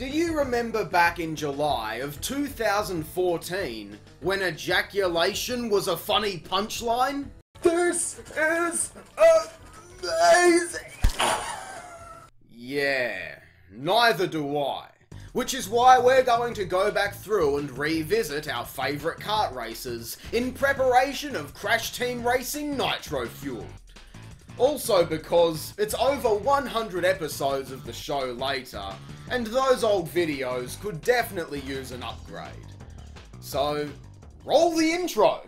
Do you remember back in July of 2014 when ejaculation was a funny punchline? This is amazing! Yeah, neither do I. Which is why we're going to go back through and revisit our favourite kart races in preparation of Crash Team Racing Nitro Fueled. Also because it's over 100 episodes of the show later, and those old videos could definitely use an upgrade. So, roll the intro!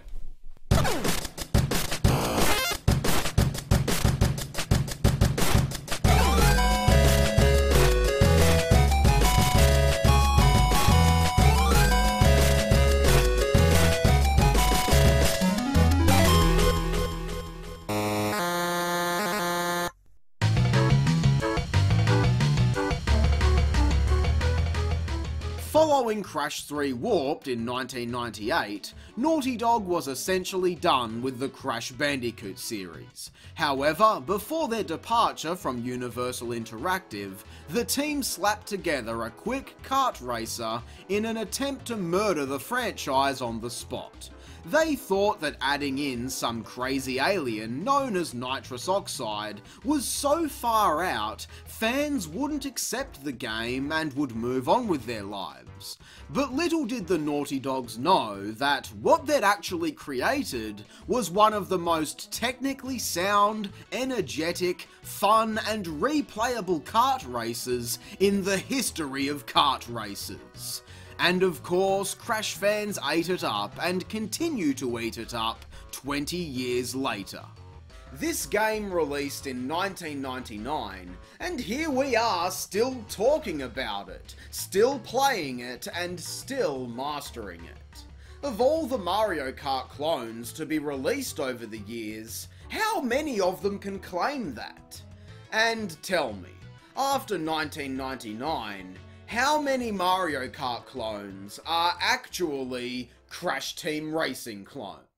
Following Crash 3 Warped in 1998, Naughty Dog was essentially done with the Crash Bandicoot series. However, before their departure from Universal Interactive, the team slapped together a quick kart racer in an attempt to murder the franchise on the spot. They thought that adding in some crazy alien known as nitrous oxide was so far out, fans wouldn't accept the game and would move on with their lives. But little did the Naughty Dogs know that what they'd actually created was one of the most technically sound, energetic, fun, and replayable kart races in the history of kart races. And of course, Crash fans ate it up and continue to eat it up 20 years later. This game released in 1999, and here we are still talking about it, still playing it, and still mastering it. Of all the Mario Kart clones to be released over the years, how many of them can claim that? And tell me, after 1999, how many Mario Kart clones are actually Crash Team Racing clones?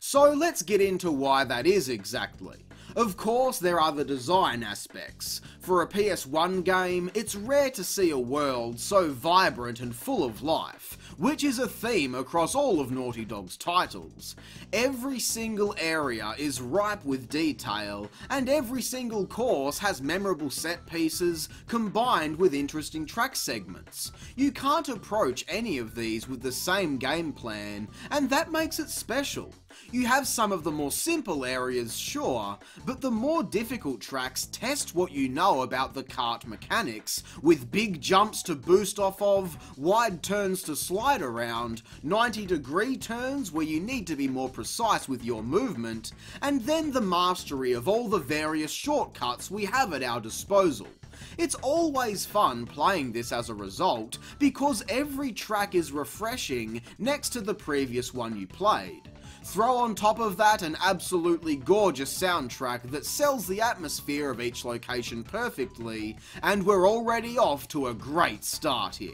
So let's get into why that is exactly. Of course, there are the design aspects. For a PS1 game, it's rare to see a world so vibrant and full of life, which is a theme across all of Naughty Dog's titles. Every single area is ripe with detail, and every single course has memorable set pieces combined with interesting track segments. You can't approach any of these with the same game plan, and that makes it special. You have some of the more simple areas, sure, but the more difficult tracks test what you know about the kart mechanics, with big jumps to boost off of, wide turns to slide around, 90 degree turns where you need to be more precise with your movement, and then the mastery of all the various shortcuts we have at our disposal. It's always fun playing this as a result, because every track is refreshing next to the previous one you played. Throw on top of that an absolutely gorgeous soundtrack that sells the atmosphere of each location perfectly, and we're already off to a great start here.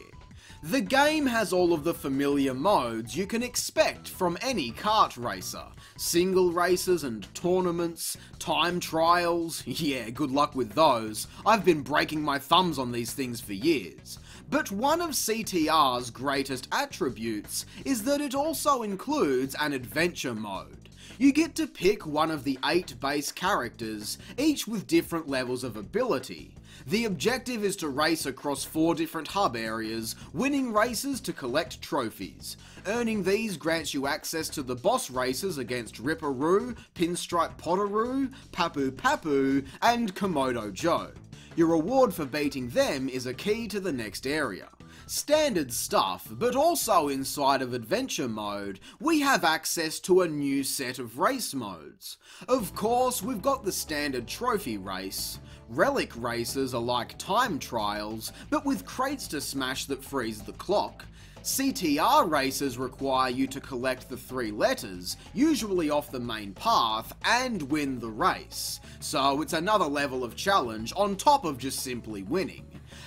The game has all of the familiar modes you can expect from any kart racer. Single races and tournaments, time trials, yeah, good luck with those. I've been breaking my thumbs on these things for years. But one of CTR's greatest attributes is that it also includes an adventure mode. You get to pick one of the eight base characters, each with different levels of ability. The objective is to race across four different hub areas, winning races to collect trophies. Earning these grants you access to the boss races against Ripper Roo, Pinstripe Potoroo, Papu Papu, and Komodo Joe. Your reward for beating them is a key to the next area. Standard stuff, but also inside of adventure mode, we have access to a new set of race modes. Of course, we've got the standard trophy race. Relic races are like time trials, but with crates to smash that freeze the clock. CTR races require you to collect the three letters, usually off the main path, and win the race. So it's another level of challenge on top of just simply winning.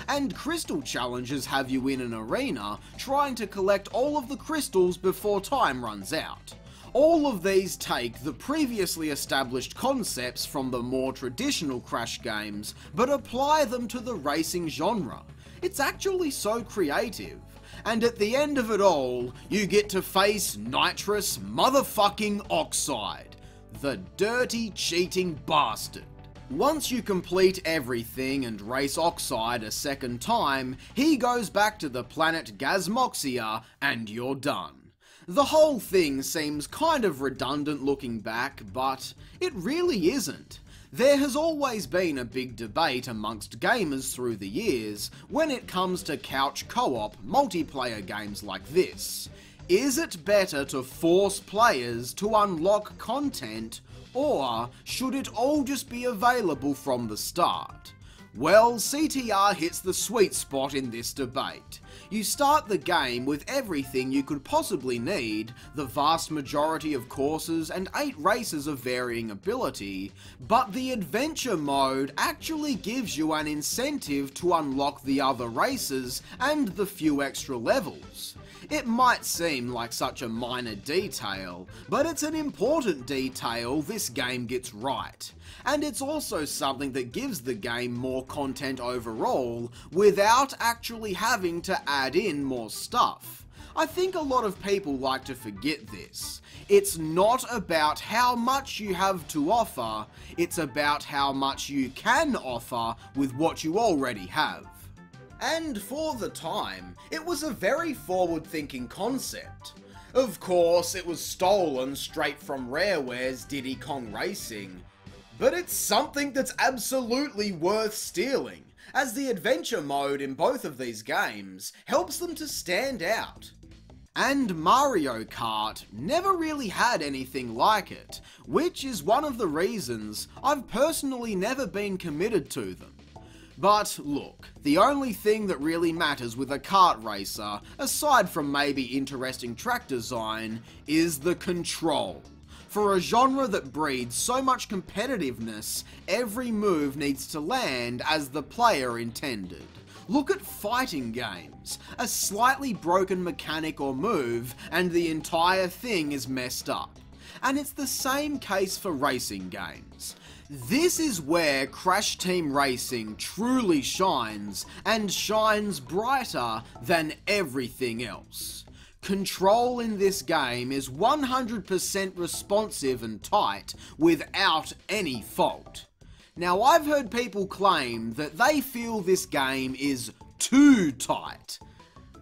And crystal challenges have you in an arena trying to collect all of the crystals before time runs out. All of these take the previously established concepts from the more traditional Crash games, but apply them to the racing genre. It's actually so creative. And at the end of it all, you get to face nitrous motherfucking oxide. The dirty, cheating bastard. Once you complete everything and race Oxide a second time, he goes back to the planet Gasmoxia and you're done. The whole thing seems kind of redundant looking back, but it really isn't. There has always been a big debate amongst gamers through the years when it comes to couch co-op multiplayer games like this. Is it better to force players to unlock content or should it all just be available from the start? Well, CTR hits the sweet spot in this debate. You start the game with everything you could possibly need, the vast majority of courses and 8 races of varying ability, but the adventure mode actually gives you an incentive to unlock the other races and the few extra levels. It might seem like such a minor detail, but it's an important detail this game gets right. And it's also something that gives the game more content overall without actually having to add in more stuff. I think a lot of people like to forget this. It's not about how much you have to offer, it's about how much you can offer with what you already have. And for the time, it was a very forward thinking concept. Of course, it was stolen straight from Rareware's Diddy Kong Racing, but it's something that's absolutely worth stealing, as the adventure mode in both of these games helps them to stand out. And Mario Kart never really had anything like it, which is one of the reasons I've personally never been committed to them. But look, the only thing that really matters with a kart racer, aside from maybe interesting track design, is the control. For a genre that breeds so much competitiveness, every move needs to land as the player intended. Look at fighting games. A slightly broken mechanic or move, and the entire thing is messed up. And it's the same case for racing games. This is where Crash Team Racing truly shines, and shines brighter than everything else. Control in this game is 100% responsive and tight without any fault. Now I've heard people claim that they feel this game is too tight,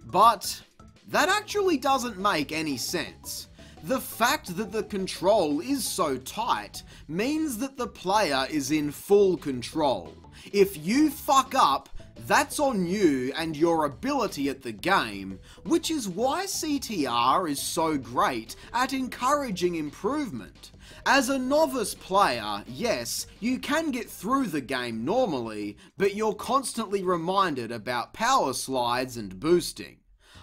but that actually doesn't make any sense. The fact that the control is so tight means that the player is in full control. If you fuck up, that's on you and your ability at the game, which is why CTR is so great at encouraging improvement. As a novice player, yes, you can get through the game normally, but you're constantly reminded about power slides and boosting.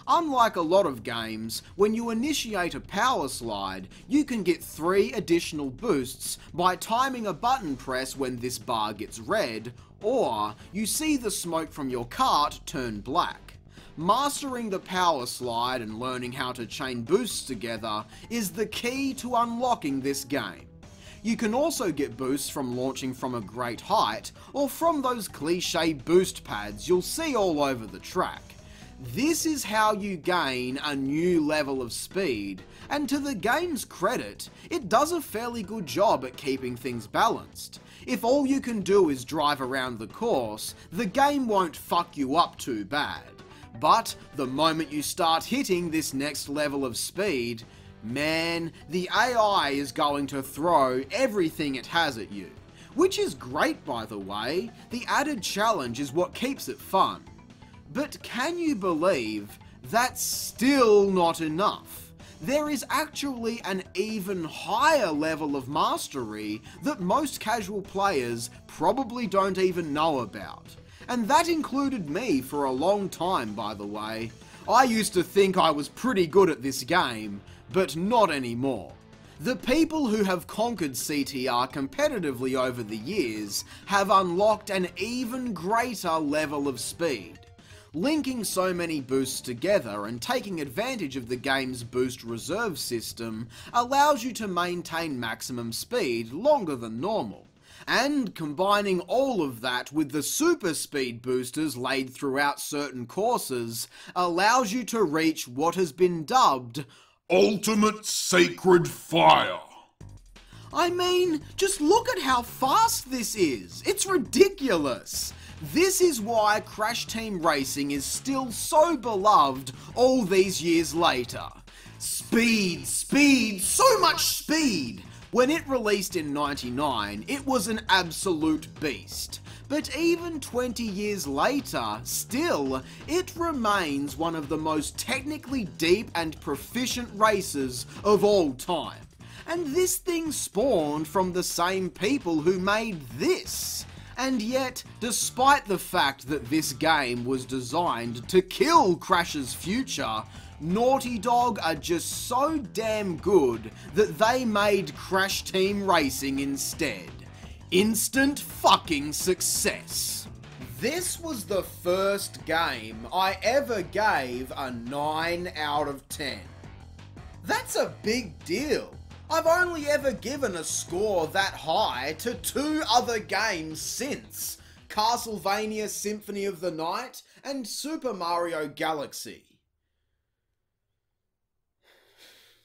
Unlike a lot of games, when you initiate a power slide, you can get 3 additional boosts by timing a button press when this bar gets red, or you see the smoke from your cart turn black. Mastering the power slide and learning how to chain boosts together is the key to unlocking this game. You can also get boosts from launching from a great height, or from those cliche boost pads you'll see all over the track. This is how you gain a new level of speed, and to the game's credit, it does a fairly good job at keeping things balanced. If all you can do is drive around the course, the game won't fuck you up too bad. But the moment you start hitting this next level of speed, man, the AI is going to throw everything it has at you. Which is great by the way, the added challenge is what keeps it fun. But can you believe that's still not enough? There is actually an even higher level of mastery that most casual players probably don't even know about. And that included me for a long time, by the way. I used to think I was pretty good at this game, but not anymore. The people who have conquered CTR competitively over the years have unlocked an even greater level of speed. Linking so many boosts together and taking advantage of the game's boost reserve system allows you to maintain maximum speed longer than normal. and combining all of that with the super speed boosters laid throughout certain courses allows you to reach what has been dubbed Ultimate Sacred Fire. I mean, just look at how fast this is. It's ridiculous. This is why Crash Team Racing is still so beloved all these years later. Speed, speed, so much speed! When it released in 99, it was an absolute beast. But even 20 years later, still, it remains one of the most technically deep and proficient races of all time. And this thing spawned from the same people who made this. And yet, despite the fact that this game was designed to kill Crash's future, Naughty Dog are just so damn good that they made Crash Team Racing instead. Instant fucking success. This was the first game I ever gave a 9 out of 10. That's a big deal. I've only ever given a score that high to two other games since Castlevania Symphony of the Night and Super Mario Galaxy.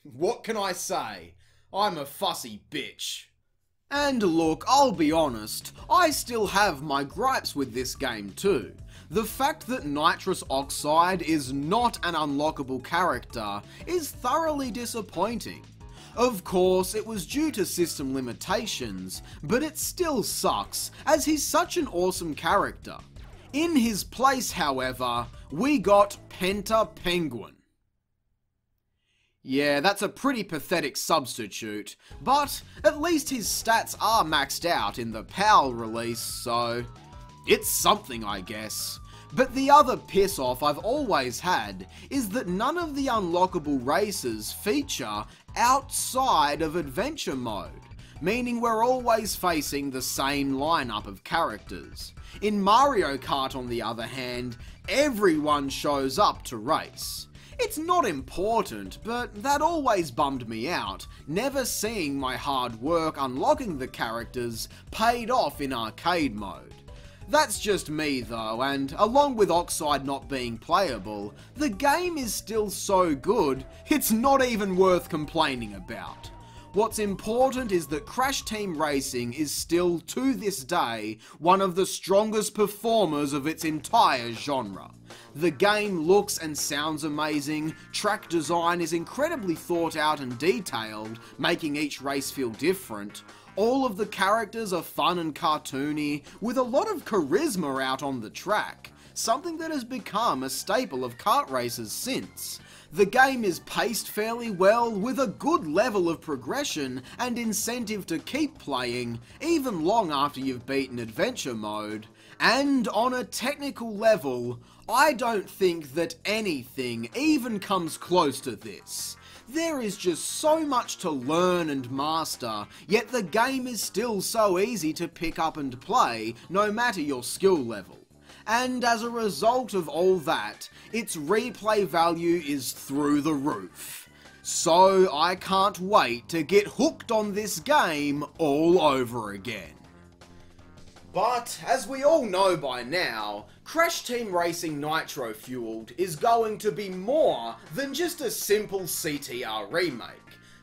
What can I say? I'm a fussy bitch. And look, I'll be honest, I still have my gripes with this game too. The fact that Nitrous Oxide is not an unlockable character is thoroughly disappointing. Of course, it was due to system limitations, but it still sucks, as he's such an awesome character. In his place, however, we got Penta Penguin. Yeah, that's a pretty pathetic substitute, but at least his stats are maxed out in the PAL release, so it's something I guess. But the other piss off I've always had is that none of the unlockable races feature outside of adventure mode, meaning we're always facing the same lineup of characters. In Mario Kart, on the other hand, everyone shows up to race. It's not important, but that always bummed me out, never seeing my hard work unlocking the characters paid off in arcade mode. That's just me though, and along with Oxide not being playable, the game is still so good, it's not even worth complaining about. What's important is that Crash Team Racing is still, to this day, one of the strongest performers of its entire genre. The game looks and sounds amazing, track design is incredibly thought out and detailed, making each race feel different. All of the characters are fun and cartoony, with a lot of charisma out on the track, something that has become a staple of kart races since. The game is paced fairly well, with a good level of progression and incentive to keep playing, even long after you've beaten adventure mode. And on a technical level, I don't think that anything even comes close to this. There is just so much to learn and master, yet the game is still so easy to pick up and play, no matter your skill level and as a result of all that, its replay value is through the roof. So I can't wait to get hooked on this game all over again. But, as we all know by now, Crash Team Racing Nitro Fueled is going to be more than just a simple CTR remake.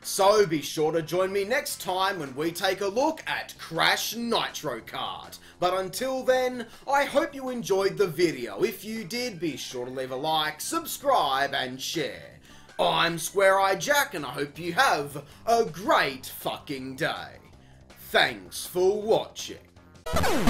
So be sure to join me next time when we take a look at Crash Nitro Kart. But until then, I hope you enjoyed the video. If you did, be sure to leave a like, subscribe and share. I'm Square Eyed Jak and I hope you have a great fucking day. Thanks for watching. Música